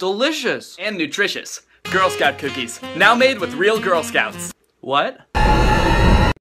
delicious. And nutritious. Girl Scout cookies, now made with real Girl Scouts. What?